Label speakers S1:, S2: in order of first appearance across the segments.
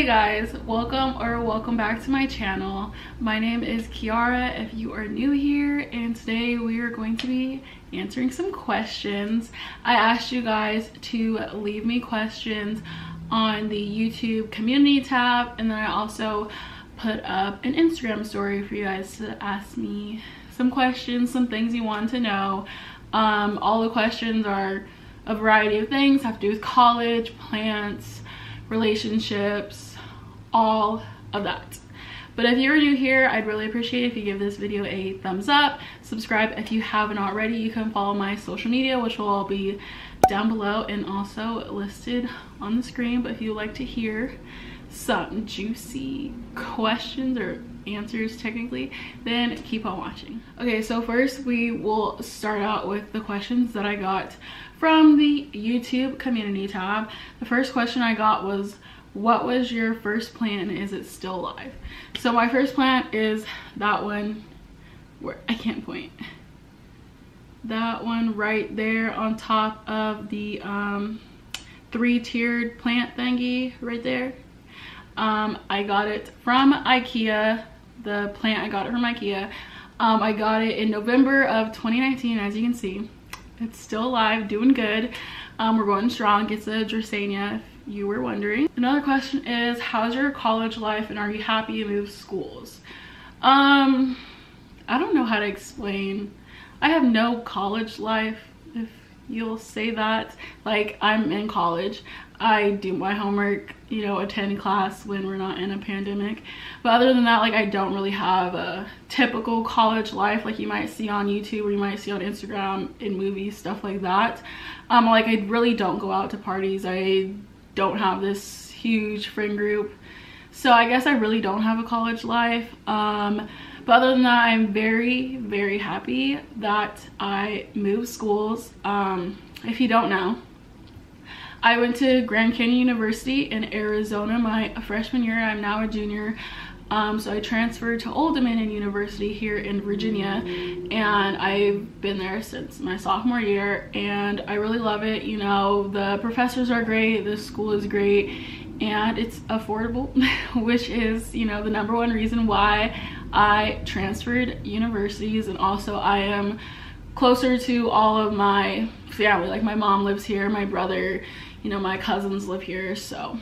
S1: Hey guys, welcome or welcome back to my channel. My name is Kiara if you are new here and today we are going to be answering some questions. I asked you guys to leave me questions on the YouTube community tab and then I also put up an Instagram story for you guys to ask me some questions, some things you want to know. Um, all the questions are a variety of things, have to do with college, plants, relationships, all of that. But if you're new here, I'd really appreciate if you give this video a thumbs up. Subscribe if you haven't already. You can follow my social media, which will all be down below and also listed on the screen. But if you like to hear some juicy questions or answers technically, then keep on watching. Okay, so first we will start out with the questions that I got from the YouTube community tab. The first question I got was, what was your first plant is it still alive? So my first plant is that one where i can't point. That one right there on top of the um, three-tiered plant thingy right there. Um, i got it from ikea the plant i got it from ikea. Um, i got it in november of 2019 as you can see. It's still alive doing good. Um, we're going strong. It's a Dracaena you were wondering. Another question is, how's your college life and are you happy you moved schools? Um, I don't know how to explain. I have no college life, if you'll say that. Like, I'm in college. I do my homework, you know, attend class when we're not in a pandemic. But other than that, like, I don't really have a typical college life like you might see on YouTube or you might see on Instagram in movies, stuff like that. Um, like, I really don't go out to parties. I don't have this huge friend group. So I guess I really don't have a college life. Um, but other than that, I'm very, very happy that I moved schools. Um, if you don't know, I went to Grand Canyon University in Arizona my freshman year. I'm now a junior. Um, so I transferred to Old Dominion University here in Virginia and I've been there since my sophomore year and I really love it. You know, the professors are great, the school is great and it's affordable, which is, you know, the number one reason why I transferred universities and also I am closer to all of my family. Like my mom lives here, my brother, you know, my cousins live here, so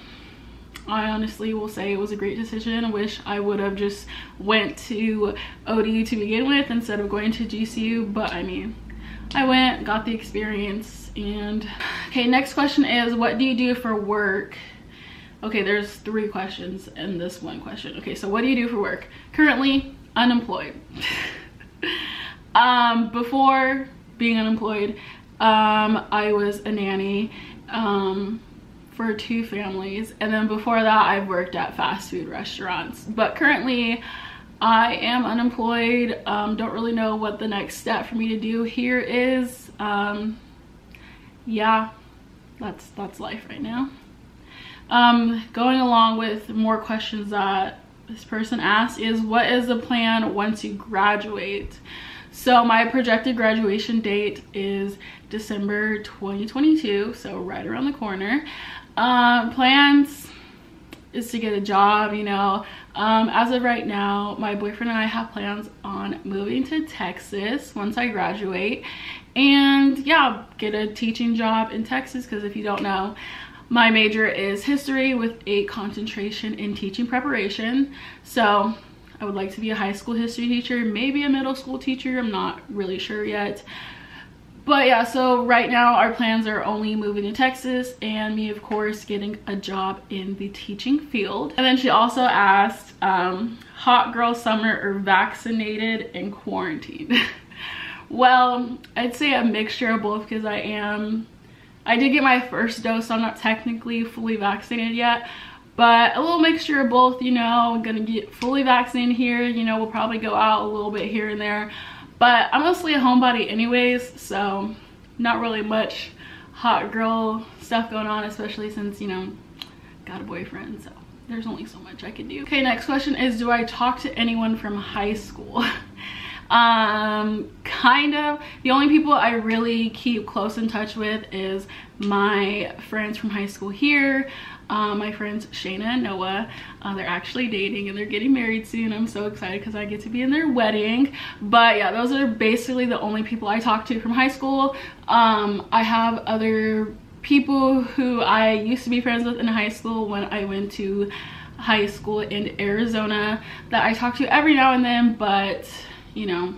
S1: I honestly will say it was a great decision. I wish I would have just went to ODU to begin with instead of going to GCU, but I mean, I went, got the experience, and... Okay, next question is, what do you do for work? Okay, there's three questions in this one question. Okay, so what do you do for work? Currently, unemployed. um, before being unemployed, um, I was a nanny. Um, for two families and then before that I've worked at fast food restaurants. But currently I am unemployed. Um, don't really know what the next step for me to do here is. Um, yeah that's that's life right now. Um, going along with more questions that this person asked is what is the plan once you graduate? So my projected graduation date is December 2022 so right around the corner um, plans is to get a job, you know. Um, as of right now, my boyfriend and I have plans on moving to Texas once I graduate. And yeah, get a teaching job in Texas because if you don't know, my major is history with a concentration in teaching preparation. So I would like to be a high school history teacher, maybe a middle school teacher. I'm not really sure yet but yeah so right now our plans are only moving to texas and me of course getting a job in the teaching field. And then she also asked um, hot girl summer or vaccinated and quarantined? Well i'd say a mixture of both because i am i did get my first dose. So i'm not technically fully vaccinated yet but a little mixture of both you know i'm gonna get fully vaccinated here. You know we'll probably go out a little bit here and there but I'm mostly a homebody anyways, so not really much hot girl stuff going on, especially since, you know, got a boyfriend, so there's only so much I can do. Okay, next question is, do I talk to anyone from high school? Um, kind of. The only people I really keep close in touch with is my friends from high school here. Uh, my friends Shayna and Noah. Uh, they're actually dating and they're getting married soon. I'm so excited because I get to be in their wedding. But yeah, those are basically the only people I talk to from high school. Um, I have other people who I used to be friends with in high school when I went to high school in Arizona that I talk to every now and then, but you know,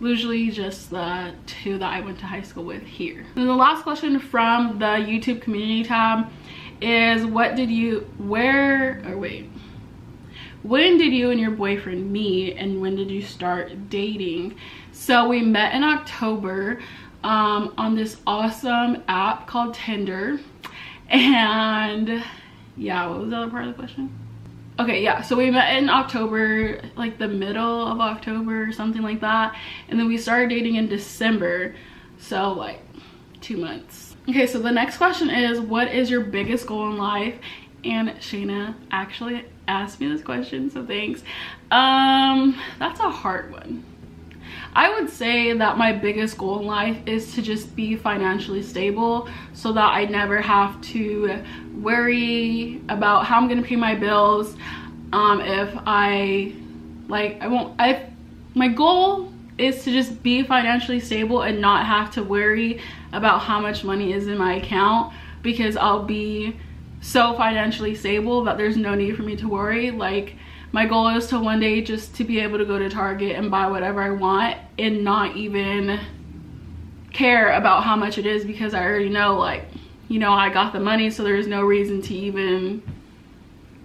S1: usually just the two that I went to high school with here. And the last question from the YouTube community tab is what did you, where, or wait, when did you and your boyfriend meet and when did you start dating? So we met in October um, on this awesome app called Tinder. And yeah, what was the other part of the question? Okay, yeah, so we met in October, like the middle of October or something like that. And then we started dating in December. So like two months. Okay, so the next question is, what is your biggest goal in life? And Shayna actually asked me this question, so thanks. Um, that's a hard one. I would say that my biggest goal in life is to just be financially stable so that I never have to worry about how I'm gonna pay my bills. Um, if I, like, I won't, I, my goal is to just be financially stable and not have to worry about how much money is in my account because I'll be so financially stable that there's no need for me to worry. Like, my goal is to one day just to be able to go to Target and buy whatever I want and not even care about how much it is because I already know like, you know, I got the money so there's no reason to even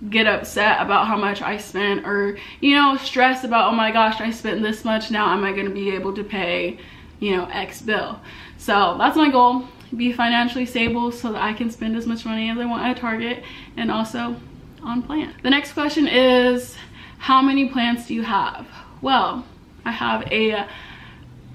S1: get upset about how much I spent or, you know, stress about, oh my gosh, I spent this much, now am I gonna be able to pay, you know, X bill. So that's my goal, be financially stable so that I can spend as much money as I want at Target and also on plant. The next question is, how many plants do you have? Well, I have a,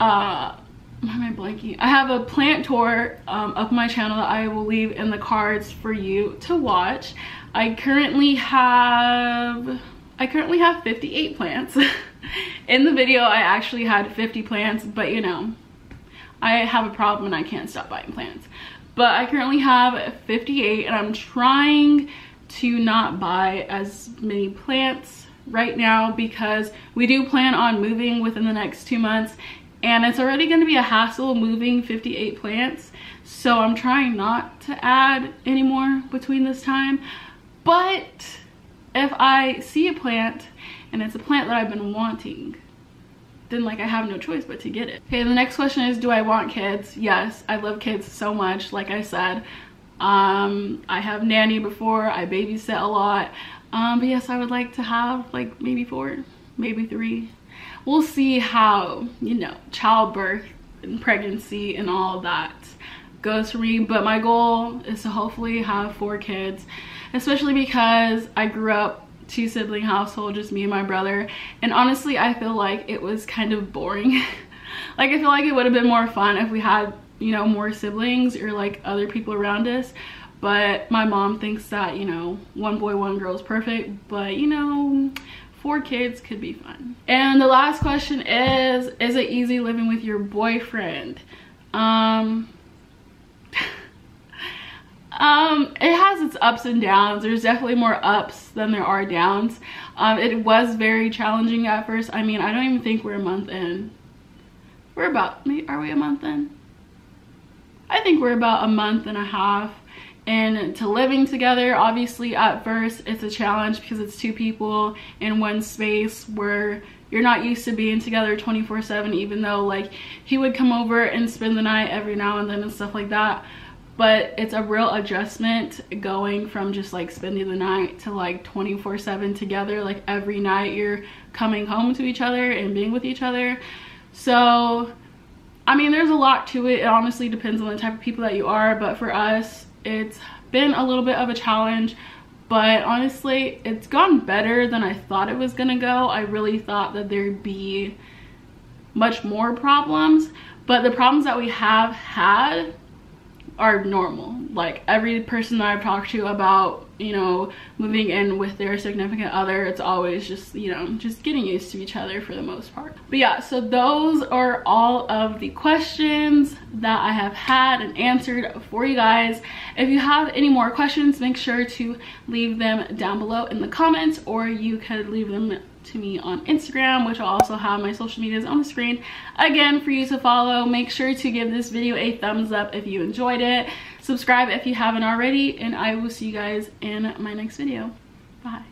S1: uh, why am I blanking? I have a plant tour um, of my channel that I will leave in the cards for you to watch. I currently have, I currently have 58 plants. in the video, I actually had 50 plants, but you know, I have a problem and I can't stop buying plants. But I currently have 58 and I'm trying to not buy as many plants right now because we do plan on moving within the next two months and it's already going to be a hassle moving 58 plants so i'm trying not to add anymore between this time but if i see a plant and it's a plant that i've been wanting then like i have no choice but to get it okay the next question is do i want kids yes i love kids so much like i said um, I have nanny before, I babysit a lot. Um, but yes, I would like to have like maybe four, maybe three. We'll see how, you know, childbirth and pregnancy and all that goes for me. But my goal is to hopefully have four kids, especially because I grew up two sibling household, just me and my brother. And honestly, I feel like it was kind of boring. like I feel like it would have been more fun if we had you know, more siblings or like other people around us. But my mom thinks that, you know, one boy, one girl is perfect. But, you know, four kids could be fun. And the last question is, is it easy living with your boyfriend? Um, um, it has its ups and downs. There's definitely more ups than there are downs. Um, it was very challenging at first. I mean, I don't even think we're a month in. We're about, are we a month in? I think we're about a month and a half into living together. Obviously at first it's a challenge because it's two people in one space where you're not used to being together 24 7 even though like he would come over and spend the night every now and then and stuff like that but it's a real adjustment going from just like spending the night to like 24 7 together like every night you're coming home to each other and being with each other so I mean, there's a lot to it. It honestly depends on the type of people that you are. But for us, it's been a little bit of a challenge. But honestly, it's gone better than I thought it was to go. I really thought that there'd be much more problems. But the problems that we have had are normal. Like every person that I've talked to about you know moving in with their significant other it's always just you know just getting used to each other for the most part but yeah so those are all of the questions that i have had and answered for you guys if you have any more questions make sure to leave them down below in the comments or you could leave them to me on Instagram, which will also have my social medias on the screen again for you to follow. Make sure to give this video a thumbs up if you enjoyed it. Subscribe if you haven't already, and I will see you guys in my next video. Bye.